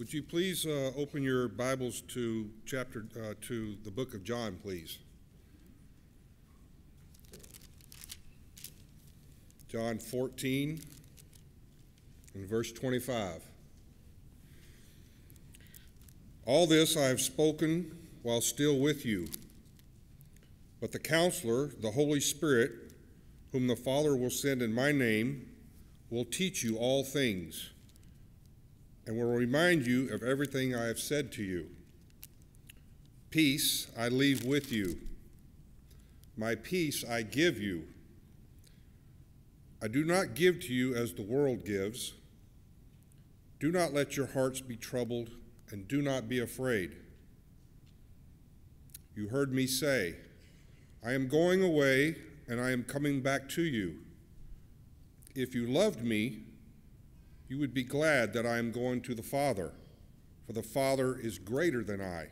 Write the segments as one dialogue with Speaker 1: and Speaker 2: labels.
Speaker 1: Would you please uh, open your Bibles to chapter uh, to the book of John, please? John 14 and verse 25. All this I have spoken while still with you. But the counselor, the Holy Spirit, whom the Father will send in my name, will teach you all things and will remind you of everything I have said to you. Peace I leave with you. My peace I give you. I do not give to you as the world gives. Do not let your hearts be troubled, and do not be afraid. You heard me say, I am going away, and I am coming back to you. If you loved me, you would be glad that I am going to the Father, for the Father is greater than I.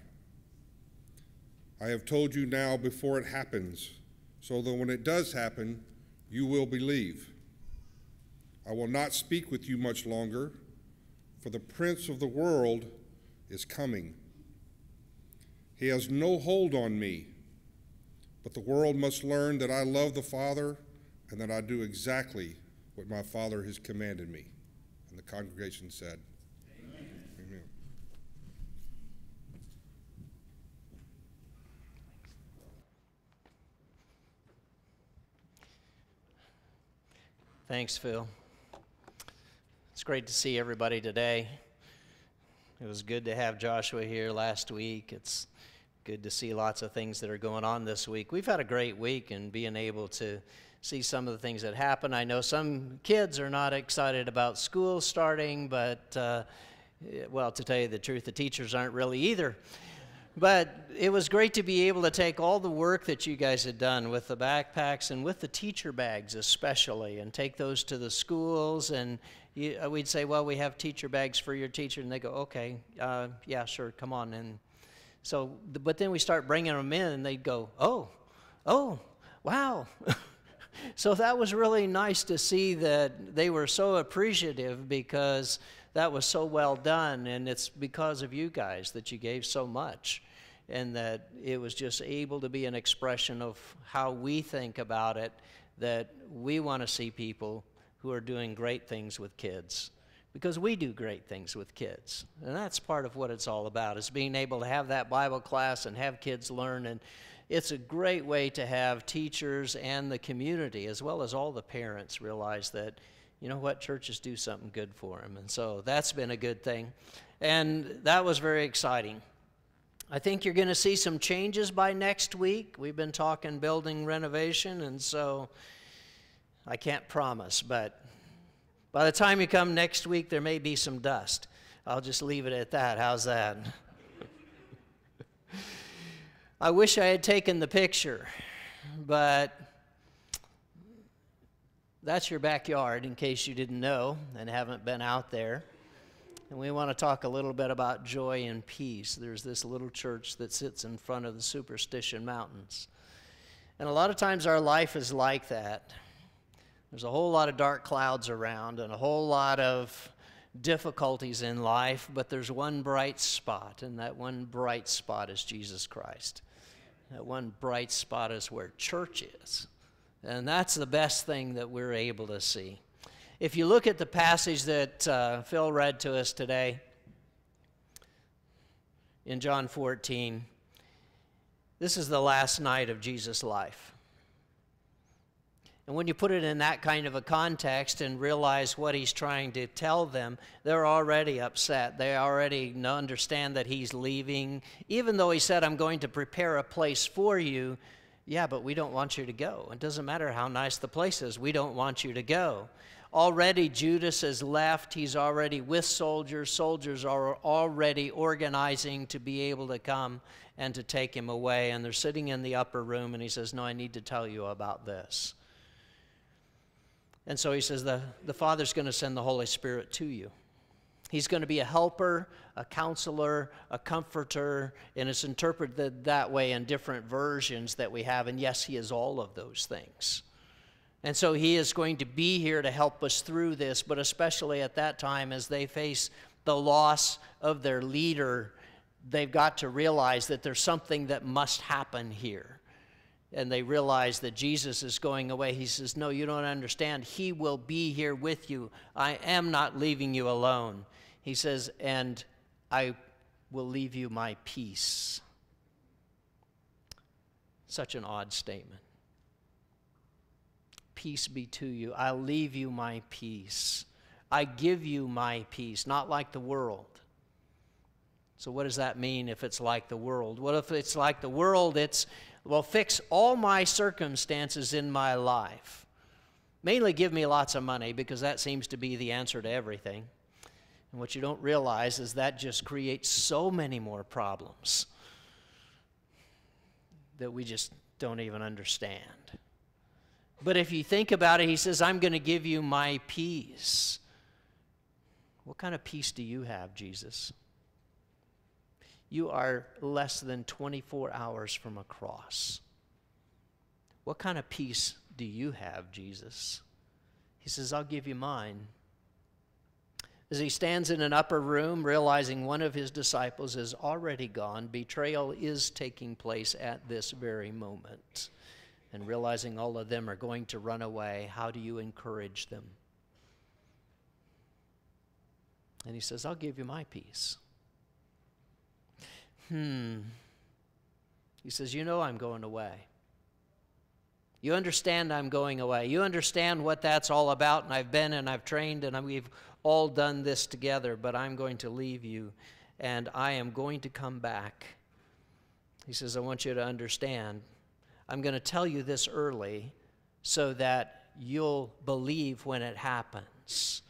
Speaker 1: I have told you now before it happens, so that when it does happen, you will believe. I will not speak with you much longer, for the prince of the world is coming. He has no hold on me, but the world must learn that I love the Father and that I do exactly what my Father has commanded me. The congregation said, Amen. Amen.
Speaker 2: Thanks, Phil. It's great to see everybody today. It was good to have Joshua here last week. It's good to see lots of things that are going on this week. We've had a great week and being able to see some of the things that happen. I know some kids are not excited about school starting, but, uh, well, to tell you the truth, the teachers aren't really either. But it was great to be able to take all the work that you guys had done with the backpacks and with the teacher bags, especially, and take those to the schools. And you, uh, we'd say, Well, we have teacher bags for your teacher. And they go, Okay, uh, yeah, sure, come on. And so, but then we start bringing them in, and they'd go, Oh, oh, wow. so that was really nice to see that they were so appreciative because that was so well done and it's because of you guys that you gave so much and that it was just able to be an expression of how we think about it that we want to see people who are doing great things with kids because we do great things with kids and that's part of what it's all about is being able to have that bible class and have kids learn and it's a great way to have teachers and the community, as well as all the parents, realize that, you know what, churches do something good for them. And so that's been a good thing. And that was very exciting. I think you're going to see some changes by next week. We've been talking building renovation, and so I can't promise, but by the time you come next week, there may be some dust. I'll just leave it at that. How's that? I wish I had taken the picture, but that's your backyard in case you didn't know and haven't been out there. And we want to talk a little bit about joy and peace. There's this little church that sits in front of the Superstition Mountains. And a lot of times our life is like that. There's a whole lot of dark clouds around and a whole lot of difficulties in life, but there's one bright spot, and that one bright spot is Jesus Christ. That one bright spot is where church is. And that's the best thing that we're able to see. If you look at the passage that uh, Phil read to us today in John 14, this is the last night of Jesus' life. And when you put it in that kind of a context and realize what he's trying to tell them, they're already upset. They already understand that he's leaving. Even though he said, I'm going to prepare a place for you, yeah, but we don't want you to go. It doesn't matter how nice the place is, we don't want you to go. Already Judas has left. He's already with soldiers. Soldiers are already organizing to be able to come and to take him away. And they're sitting in the upper room, and he says, No, I need to tell you about this. And so he says the, the Father's going to send the Holy Spirit to you. He's going to be a helper, a counselor, a comforter, and it's interpreted that way in different versions that we have. And yes, he is all of those things. And so he is going to be here to help us through this, but especially at that time as they face the loss of their leader, they've got to realize that there's something that must happen here. And they realize that Jesus is going away. He says, No, you don't understand. He will be here with you. I am not leaving you alone. He says, And I will leave you my peace. Such an odd statement. Peace be to you. I'll leave you my peace. I give you my peace, not like the world. So, what does that mean if it's like the world? What if it's like the world? It's, well, fix all my circumstances in my life. Mainly give me lots of money because that seems to be the answer to everything. And what you don't realize is that just creates so many more problems that we just don't even understand. But if you think about it, he says, I'm going to give you my peace. What kind of peace do you have, Jesus? You are less than 24 hours from a cross. What kind of peace do you have, Jesus? He says, I'll give you mine. As he stands in an upper room, realizing one of his disciples is already gone, betrayal is taking place at this very moment. And realizing all of them are going to run away, how do you encourage them? And he says, I'll give you my peace. Hmm. He says, You know I'm going away. You understand I'm going away. You understand what that's all about, and I've been and I've trained and we've all done this together, but I'm going to leave you and I am going to come back. He says, I want you to understand. I'm going to tell you this early so that you'll believe when it happens.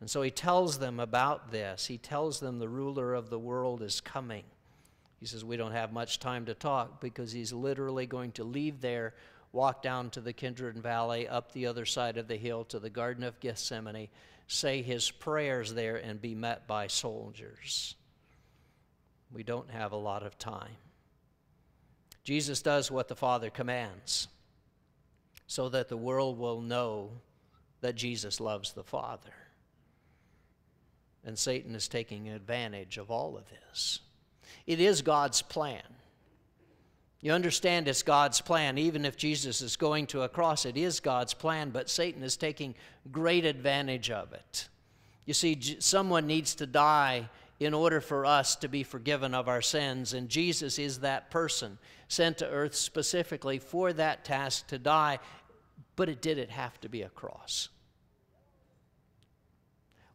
Speaker 2: And so he tells them about this. He tells them the ruler of the world is coming. He says, We don't have much time to talk because he's literally going to leave there, walk down to the Kidron Valley, up the other side of the hill to the Garden of Gethsemane, say his prayers there, and be met by soldiers. We don't have a lot of time. Jesus does what the Father commands so that the world will know that Jesus loves the Father. And Satan is taking advantage of all of this. It is God's plan. You understand it's God's plan. Even if Jesus is going to a cross, it is God's plan, but Satan is taking great advantage of it. You see, someone needs to die in order for us to be forgiven of our sins, and Jesus is that person sent to earth specifically for that task to die, but it did it have to be a cross.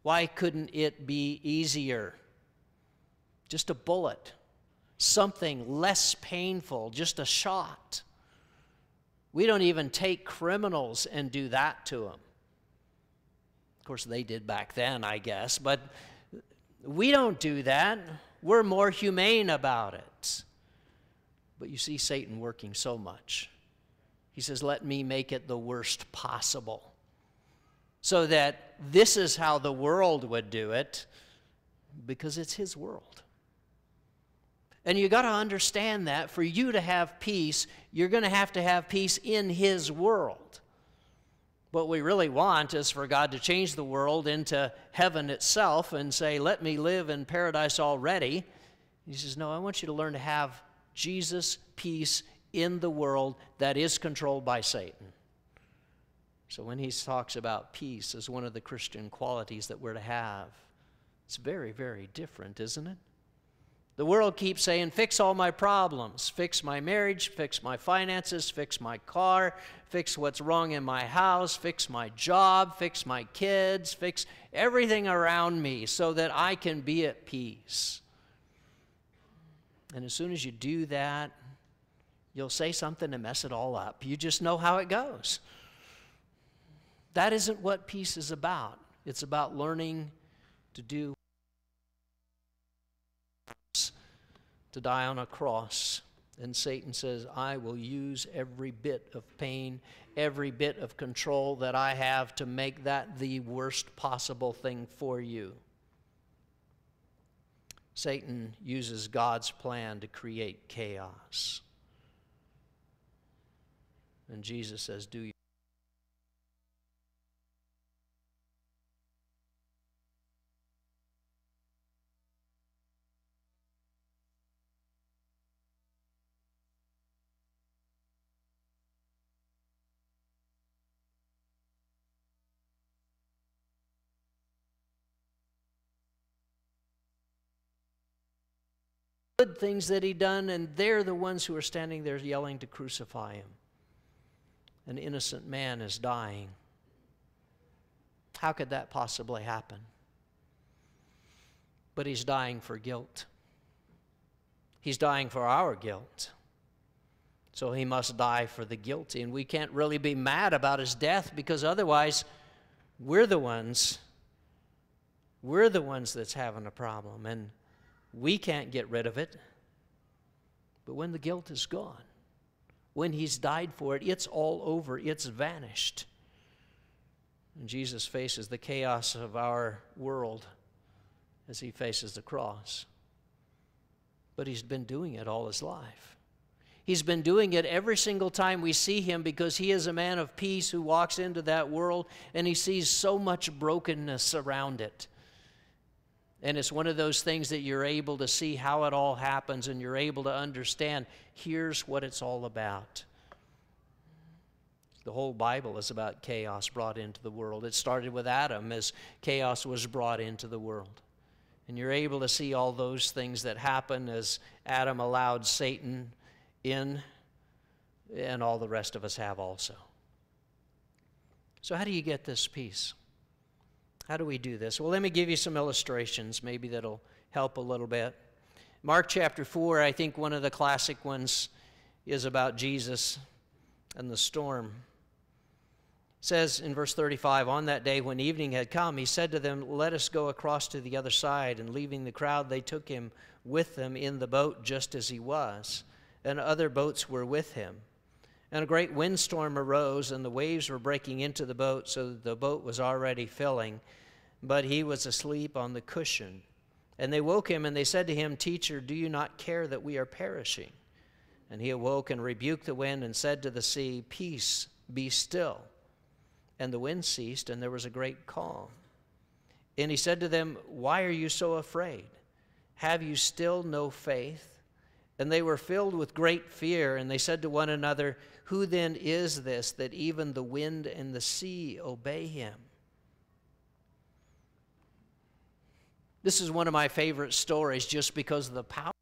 Speaker 2: Why couldn't it be easier? Just a bullet something less painful, just a shot. We don't even take criminals and do that to them. Of course, they did back then, I guess, but we don't do that. We're more humane about it. But you see Satan working so much. He says, Let me make it the worst possible. So that this is how the world would do it, because it's his world. And you got to understand that for you to have peace, you're going to have to have peace in His world. What we really want is for God to change the world into heaven itself and say, Let me live in paradise already. He says, No, I want you to learn to have Jesus' peace in the world that is controlled by Satan. So when he talks about peace as one of the Christian qualities that we're to have, it's very, very different, isn't it? The world keeps saying, fix all my problems. Fix my marriage, fix my finances, fix my car, fix what's wrong in my house, fix my job, fix my kids, fix everything around me so that I can be at peace. And as soon as you do that, you'll say something to mess it all up. You just know how it goes. That isn't what peace is about. It's about learning to do to die on a cross. And Satan says, I will use every bit of pain, every bit of control that I have to make that the worst possible thing for you. Satan uses God's plan to create chaos. And Jesus says, Do good things that he'd done, and they're the ones who are standing there yelling to crucify him. An innocent man is dying. How could that possibly happen? But he's dying for guilt. He's dying for our guilt. So he must die for the guilty. And we can't really be mad about his death because otherwise we're the ones we're the ones that's having a problem and we can't get rid of it. But when the guilt is gone, when he's died for it, it's all over, it's vanished. And Jesus faces the chaos of our world as he faces the cross. But he's been doing it all his life. He's been doing it every single time we see him because he is a man of peace who walks into that world and he sees so much brokenness around it. And it's one of those things that you're able to see how it all happens and you're able to understand here's what it's all about. The whole Bible is about chaos brought into the world. It started with Adam as chaos was brought into the world. And you're able to see all those things that happen as Adam allowed Satan in, and all the rest of us have also. So, how do you get this peace? How do we do this? Well, let me give you some illustrations. Maybe that'll help a little bit. Mark chapter 4, I think one of the classic ones is about Jesus and the storm. It says in verse 35 On that day when evening had come, he said to them, Let us go across to the other side. And leaving the crowd, they took him with them in the boat just as he was, and other boats were with him. And a great windstorm arose, and the waves were breaking into the boat, so that the boat was already filling. But he was asleep on the cushion. And they woke him, and they said to him, Teacher, do you not care that we are perishing? And he awoke and rebuked the wind and said to the sea, Peace, be still. And the wind ceased, and there was a great calm. And he said to them, Why are you so afraid? Have you still no faith? And they were filled with great fear, and they said to one another, Who then is this that even the wind and the sea obey him? This is one of my favorite stories just because of the power.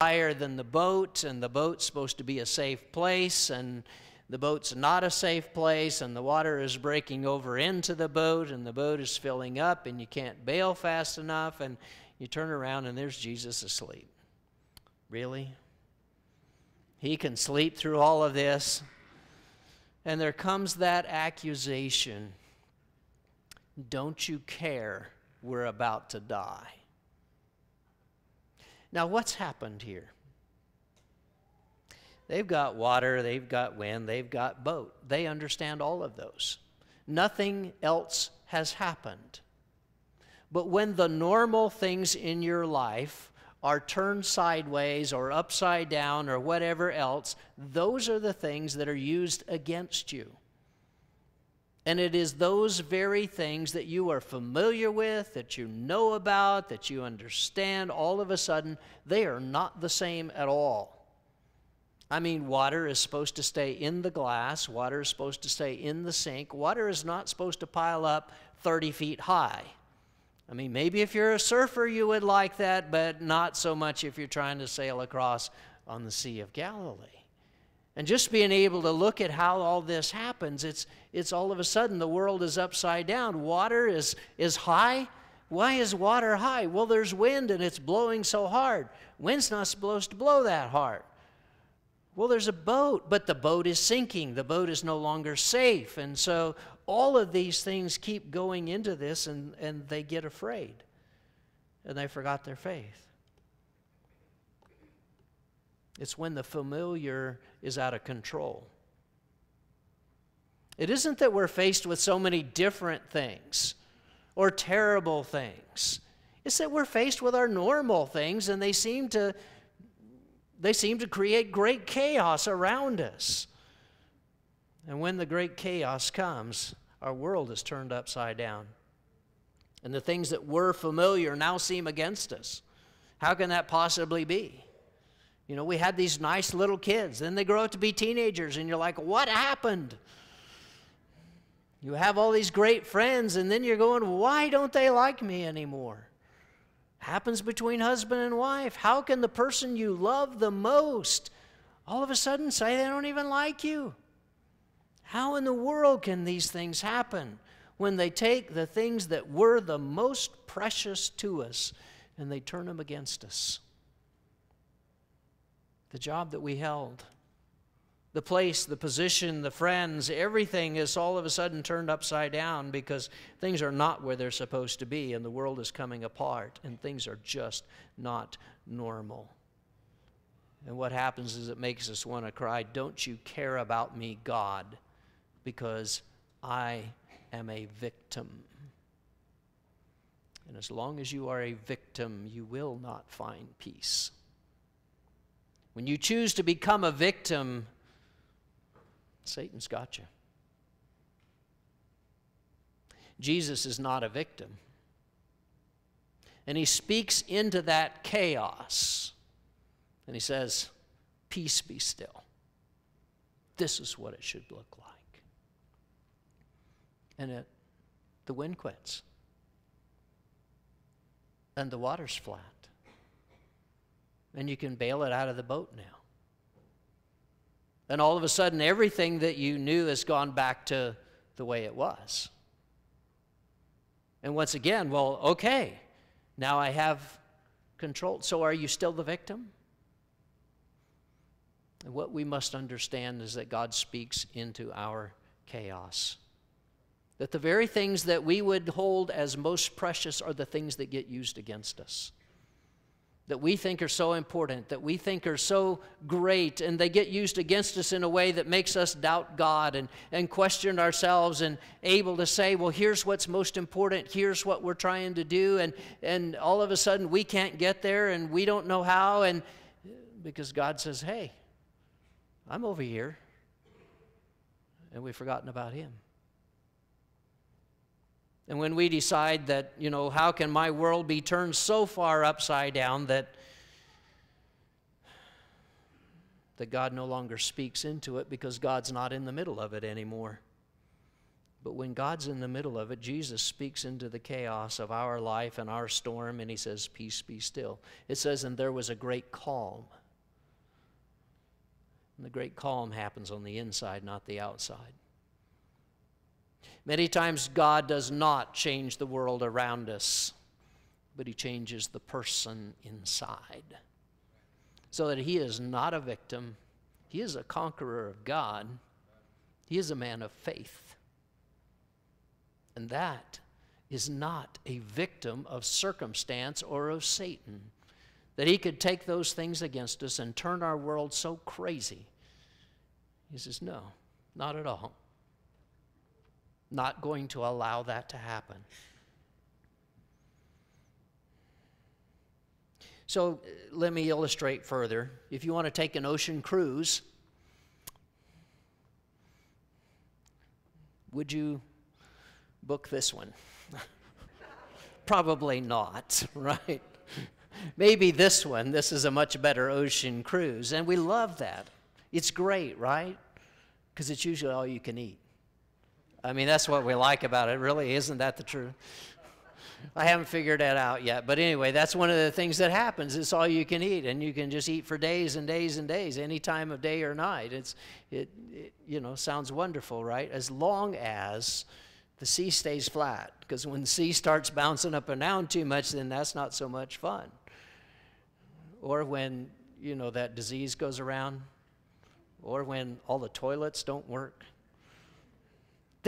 Speaker 2: Higher than the boat, and the boat's supposed to be a safe place, and the boat's not a safe place, and the water is breaking over into the boat, and the boat is filling up, and you can't bail fast enough, and you turn around and there's Jesus asleep. Really? He can sleep through all of this. And there comes that accusation Don't you care? We're about to die. Now, what's happened here? They've got water, they've got wind, they've got boat. They understand all of those. Nothing else has happened. But when the normal things in your life are turned sideways or upside down or whatever else, those are the things that are used against you. And it is those very things that you are familiar with, that you know about, that you understand, all of a sudden, they are not the same at all. I mean, water is supposed to stay in the glass, water is supposed to stay in the sink, water is not supposed to pile up 30 feet high. I mean, maybe if you're a surfer, you would like that, but not so much if you're trying to sail across on the Sea of Galilee. And just being able to look at how all this happens, it's, it's all of a sudden the world is upside down. Water is, is high, Why is water high? Well, there's wind and it's blowing so hard. Wind's not supposed to blow that hard. Well, there's a boat, but the boat is sinking. The boat is no longer safe. And so all of these things keep going into this and, and they get afraid. And they forgot their faith. It's when the familiar is out of control. It isn't that we're faced with so many different things or terrible things. It's that we're faced with our normal things and they seem to they seem to create great chaos around us. And when the great chaos comes, our world is turned upside down. And the things that were familiar now seem against us. How can that possibly be? You know, we had these nice little kids, then they grow up to be teenagers, and you're like, what happened? You have all these great friends, and then you're going, why don't they like me anymore? Happens between husband and wife. How can the person you love the most all of a sudden say they don't even like you? How in the world can these things happen when they take the things that were the most precious to us and they turn them against us? The job that we held the place, the position, the friends, everything is all of a sudden turned upside down because things are not where they're supposed to be and the world is coming apart and things are just not normal. And what happens is it makes us want to cry, Don't you care about me, God, because I am a victim. And as long as you are a victim, you will not find peace. When you choose to become a victim, Satan's got you. Jesus is not a victim. And he speaks into that chaos. And he says, Peace be still. This is what it should look like. And it, the wind quits. And the water's flat. And you can bail it out of the boat now. And all of a sudden, everything that you knew has gone back to the way it was. And once again, well, okay, now I have control. So are you still the victim? And what we must understand is that God speaks into our chaos. That the very things that we would hold as most precious are the things that get used against us that we think are so important, that we think are so great, and they get used against us in a way that makes us doubt God and, and question ourselves and able to say, well, here's what's most important, here's what we're trying to do, and, and all of a sudden we can't get there and we don't know how, and because God says, hey, I'm over here, and we've forgotten about Him. And when we decide that, you know, how can my world be turned so far upside down that that God no longer speaks into it because God's not in the middle of it anymore. But when God's in the middle of it, Jesus speaks into the chaos of our life and our storm, and he says, Peace be still. It says, And there was a great calm. And the great calm happens on the inside, not the outside. Many times, God does not change the world around us, but He changes the person inside. So that He is not a victim, He is a conqueror of God, He is a man of faith. And that is not a victim of circumstance or of Satan. That he could take those things against us and turn our world so crazy. He says, No, not at all not going to allow that to happen. So uh, let me illustrate further. If you want to take an ocean cruise, would you book this one? Probably not, right? Maybe this one. This is a much better ocean cruise. And we love that. It's great, right? Because it's usually all you can eat. I mean, that's what we like about it, really. Isn't that the truth? I haven't figured that out yet. But anyway, that's one of the things that happens. It's all you can eat, and you can just eat for days and days and days, any time of day or night. It's, it, it you know, sounds wonderful, right? As long as the sea stays flat because when the sea starts bouncing up and down too much, then that's not so much fun. Or when, you know, that disease goes around, or when all the toilets don't work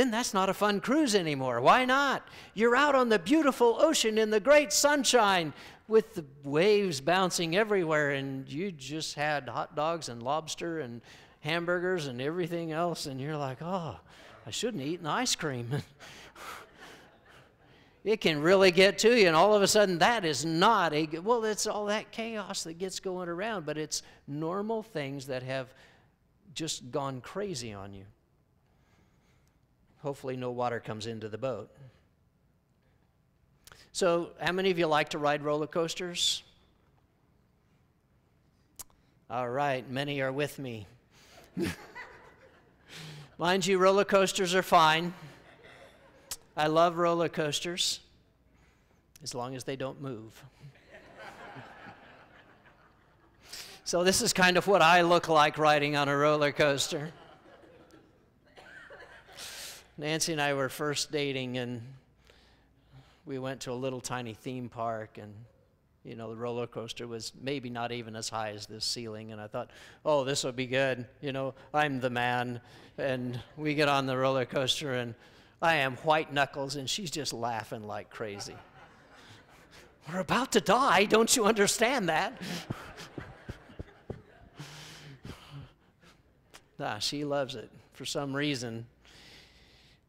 Speaker 2: then that's not a fun cruise anymore. Why not? You're out on the beautiful ocean in the great sunshine with the waves bouncing everywhere, and you just had hot dogs and lobster and hamburgers and everything else, and you're like, oh, I shouldn't eat an ice cream. it can really get to you, and all of a sudden, that is not a well, it's all that chaos that gets going around, but it's normal things that have just gone crazy on you. Hopefully, no water comes into the boat. So, how many of you like to ride roller coasters? All right, many are with me. Mind you, roller coasters are fine. I love roller coasters as long as they don't move. so, this is kind of what I look like riding on a roller coaster. Nancy and I were first dating, and we went to a little tiny theme park, and you know, the roller coaster was maybe not even as high as this ceiling. And I thought, oh, this will be good. You know, I'm the man. And we get on the roller coaster, and I am white knuckles, and she's just laughing like crazy. We're about to die. Don't you understand that? nah, she loves it. For some reason,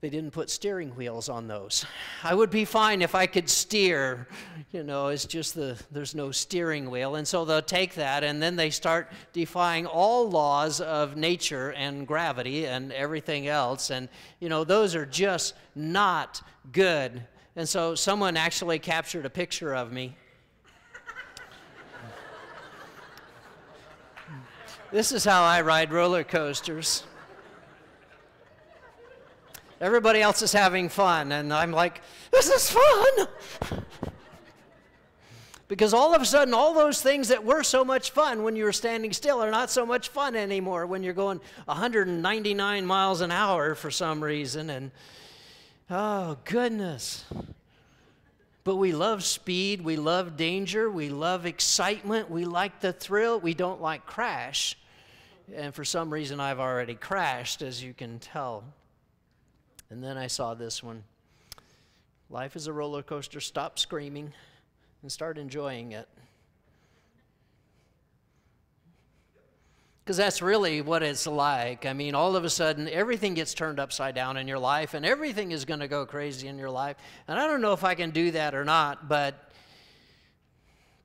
Speaker 2: they didn't put steering wheels on those. I would be fine if I could steer. You know, it's just the there's no steering wheel. And so they'll take that and then they start defying all laws of nature and gravity and everything else. And, you know, those are just not good. And so someone actually captured a picture of me. this is how I ride roller coasters. Everybody else is having fun, and I'm like, this is fun! because all of a sudden, all those things that were so much fun when you were standing still are not so much fun anymore when you're going 199 miles an hour for some reason. And oh, goodness. But we love speed, we love danger, we love excitement, we like the thrill, we don't like crash. And for some reason, I've already crashed, as you can tell. And then I saw this one. Life is a roller coaster. Stop screaming and start enjoying it. Because that's really what it's like. I mean, all of a sudden, everything gets turned upside down in your life, and everything is going to go crazy in your life. And I don't know if I can do that or not, but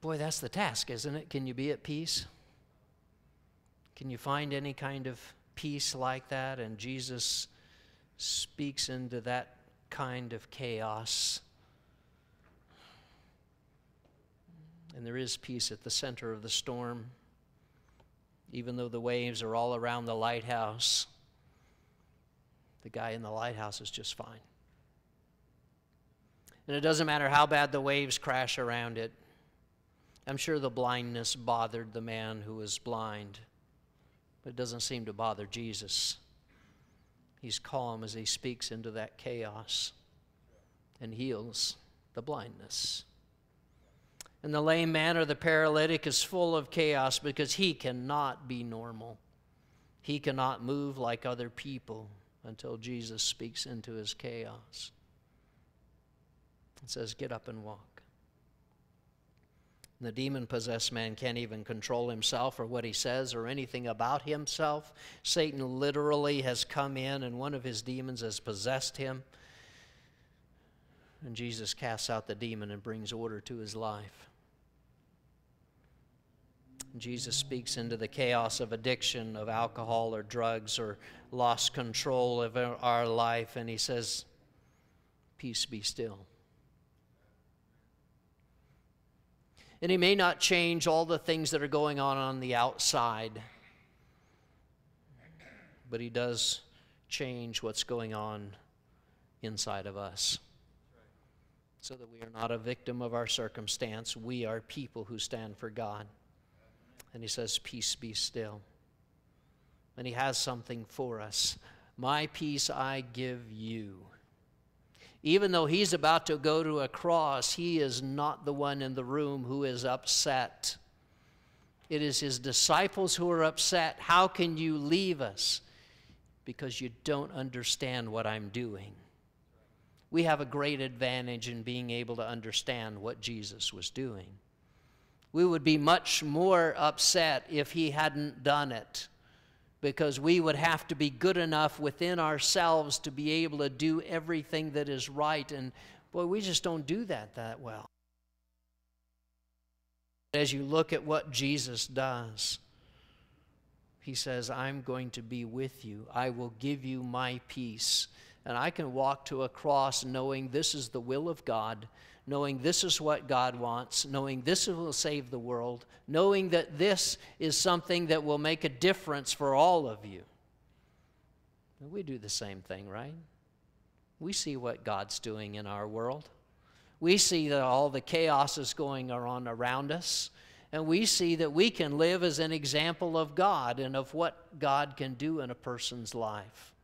Speaker 2: boy, that's the task, isn't it? Can you be at peace? Can you find any kind of peace like that? And Jesus speaks into that kind of chaos. And there is peace at the center of the storm, even though the waves are all around the lighthouse. The guy in the lighthouse is just fine. And it doesn't matter how bad the waves crash around it. I'm sure the blindness bothered the man who was blind, but it doesn't seem to bother Jesus. He's calm as he speaks into that chaos and heals the blindness. And the lame man or the paralytic is full of chaos because he cannot be normal. He cannot move like other people until Jesus speaks into his chaos. and says, Get up and walk. The demon possessed man can't even control himself or what he says or anything about himself. Satan literally has come in and one of his demons has possessed him. And Jesus casts out the demon and brings order to his life. Jesus speaks into the chaos of addiction, of alcohol or drugs or lost control of our life, and he says, Peace be still. And He may not change all the things that are going on on the outside, but He does change what's going on inside of us. So that we are not a victim of our circumstance. We are people who stand for God. And He says, Peace be still. And He has something for us. My peace I give you. Even though he's about to go to a cross, he is not the one in the room who is upset. It is his disciples who are upset. How can you leave us? Because you don't understand what I'm doing. We have a great advantage in being able to understand what Jesus was doing. We would be much more upset if he hadn't done it because we would have to be good enough within ourselves to be able to do everything that is right. And boy, we just don't do that that well. As you look at what Jesus does, he says, I'm going to be with you. I will give you my peace. And I can walk to a cross knowing this is the will of God, knowing this is what God wants, knowing this will save the world, knowing that this is something that will make a difference for all of you. We do the same thing, right? We see what God's doing in our world. We see that all the chaos is going on around us, and we see that we can live as an example of God and of what God can do in a person's life,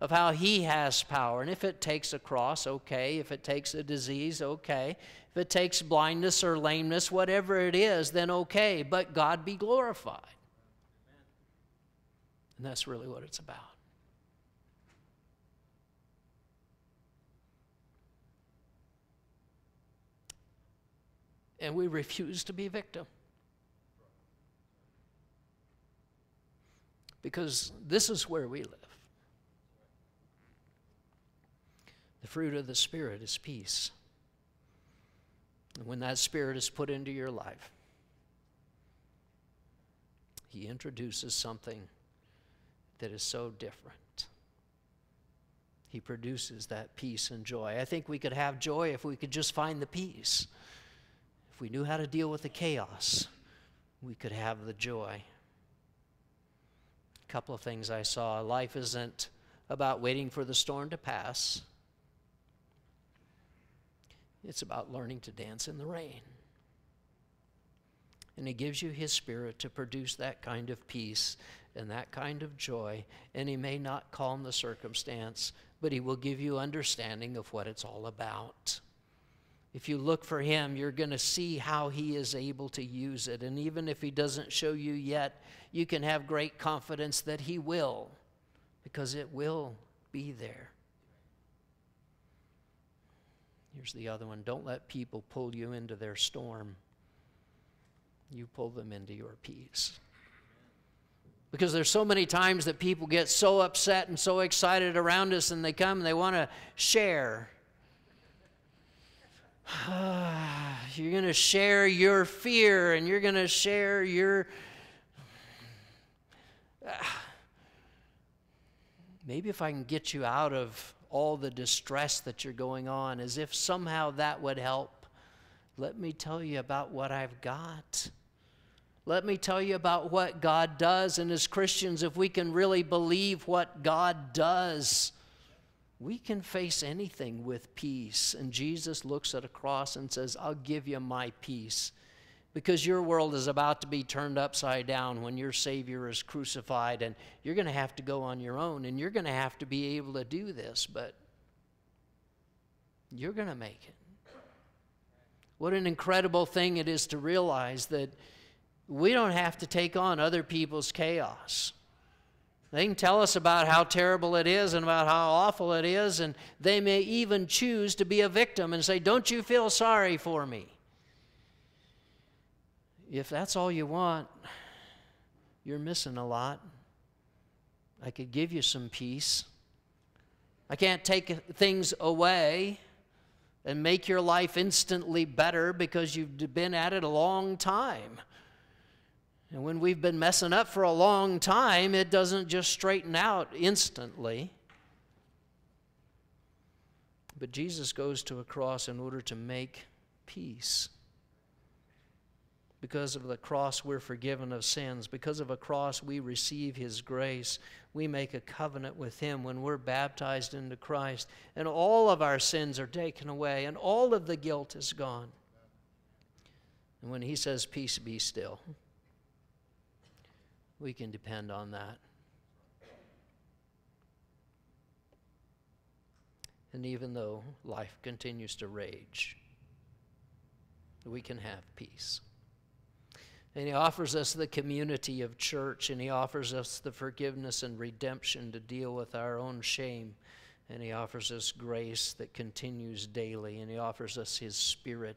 Speaker 2: of how He has power. And if it takes a cross, okay. If it takes a disease, okay. If it takes blindness or lameness, whatever it is, then okay. But God be glorified. And that's really what it's about. and we refuse to be victim. Because this is where we live. The fruit of the Spirit is peace. And when that Spirit is put into your life, He introduces something that is so different. He produces that peace and joy. I think we could have joy if we could just find the peace If we knew how to deal with the chaos, we could have the joy. A couple of things I saw. Life isn't about waiting for the storm to pass, it's about learning to dance in the rain. And He gives you His Spirit to produce that kind of peace and that kind of joy. And He may not calm the circumstance, but He will give you understanding of what it's all about. If you look for him, you're going to see how he is able to use it. And even if he doesn't show you yet, you can have great confidence that he will, because it will be there. Here's the other one don't let people pull you into their storm, you pull them into your peace. Because there's so many times that people get so upset and so excited around us, and they come and they want to share you're going to share your fear and you're going to share your. maybe if I can get you out of all the distress that you're going on, as if somehow that would help. Let me tell you about what I've got. Let me tell you about what God does. And as Christians, if we can really believe what God does, we can face anything with peace. And Jesus looks at a cross and says, I'll give you my peace. Because your world is about to be turned upside down when your Savior is crucified, and you're going to have to go on your own, and you're going to have to be able to do this, but you're going to make it. What an incredible thing it is to realize that we don't have to take on other people's chaos. They can tell us about how terrible it is and about how awful it is, and they may even choose to be a victim and say, Don't you feel sorry for me? If that's all you want, you're missing a lot. I could give you some peace. I can't take things away and make your life instantly better because you've been at it a long time. And when we've been messing up for a long time, it doesn't just straighten out instantly. But Jesus goes to a cross in order to make peace. Because of the cross, we're forgiven of sins. Because of a cross, we receive His grace. We make a covenant with Him when we're baptized into Christ. And all of our sins are taken away, and all of the guilt is gone. And when He says, Peace be still we can depend on that. And even though life continues to rage, we can have peace. And He offers us the community of church, and He offers us the forgiveness and redemption to deal with our own shame. And He offers us grace that continues daily, and He offers us His Spirit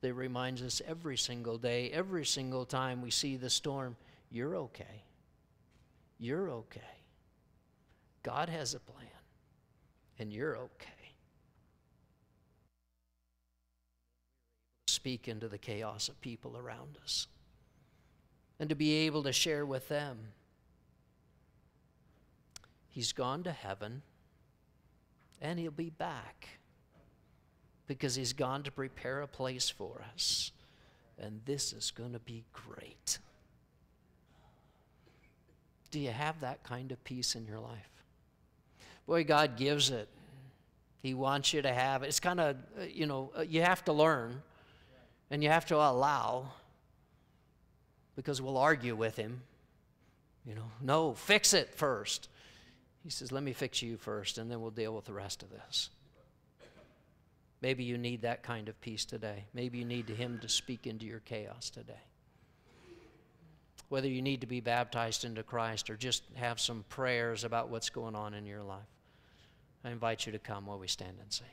Speaker 2: that reminds us every single day, every single time we see the storm, you're okay. You're okay. God has a plan, and you're okay. Speak into the chaos of people around us, and to be able to share with them. He's gone to heaven, and he'll be back because he's gone to prepare a place for us. And this is going to be great. Do you have that kind of peace in your life? Boy, God gives it. He wants you to have it. It's kind of, uh, you know, uh, you have to learn and you have to allow because we'll argue with him. You know, no, fix it first. He says, let me fix you first and then we'll deal with the rest of this. Maybe you need that kind of peace today. Maybe you need Him to speak into your chaos today. Whether you need to be baptized into Christ or just have some prayers about what's going on in your life, I invite you to come while we stand and sing.